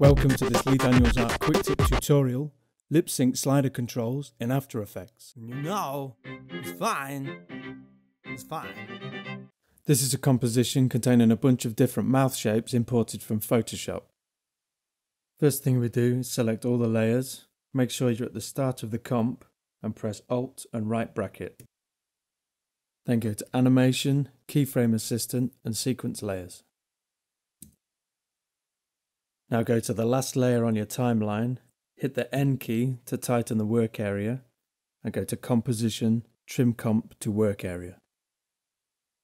Welcome to this Lee Daniels Art Quick Tip tutorial, lip sync slider controls in After Effects. No, it's fine. It's fine. This is a composition containing a bunch of different mouth shapes imported from Photoshop. First thing we do is select all the layers, make sure you're at the start of the comp and press Alt and right bracket. Then go to Animation, Keyframe Assistant and Sequence Layers. Now go to the last layer on your timeline, hit the N key to tighten the work area, and go to Composition, Trim Comp to Work Area.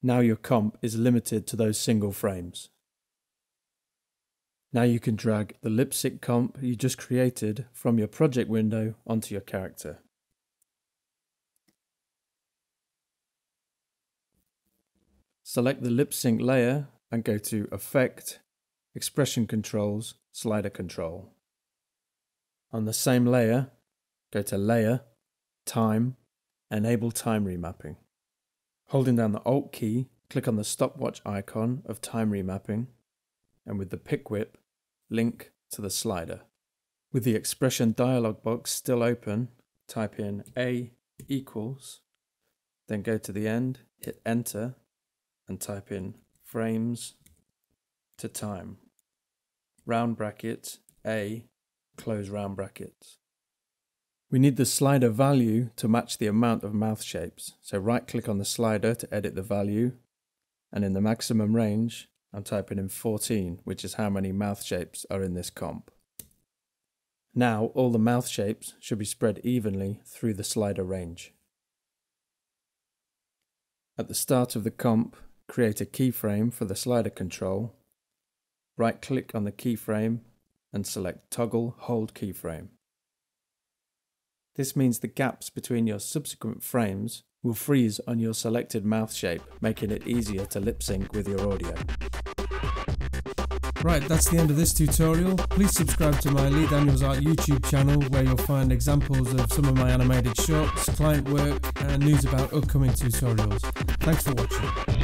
Now your comp is limited to those single frames. Now you can drag the lip sync comp you just created from your project window onto your character. Select the lip sync layer and go to Effect, Expression Controls, Slider Control. On the same layer, go to Layer, Time, Enable Time Remapping. Holding down the Alt key, click on the stopwatch icon of time remapping, and with the pick whip, link to the slider. With the expression dialog box still open, type in A equals, then go to the end, hit enter, and type in frames to time. Round bracket A, close round brackets. We need the slider value to match the amount of mouth shapes. So right click on the slider to edit the value. And in the maximum range, I'm typing in 14, which is how many mouth shapes are in this comp. Now all the mouth shapes should be spread evenly through the slider range. At the start of the comp, create a keyframe for the slider control. Right click on the keyframe and select Toggle Hold Keyframe. This means the gaps between your subsequent frames will freeze on your selected mouth shape, making it easier to lip sync with your audio. Right, that's the end of this tutorial. Please subscribe to my Lee Daniels Art YouTube channel where you'll find examples of some of my animated shorts, client work and news about upcoming tutorials. Thanks for watching.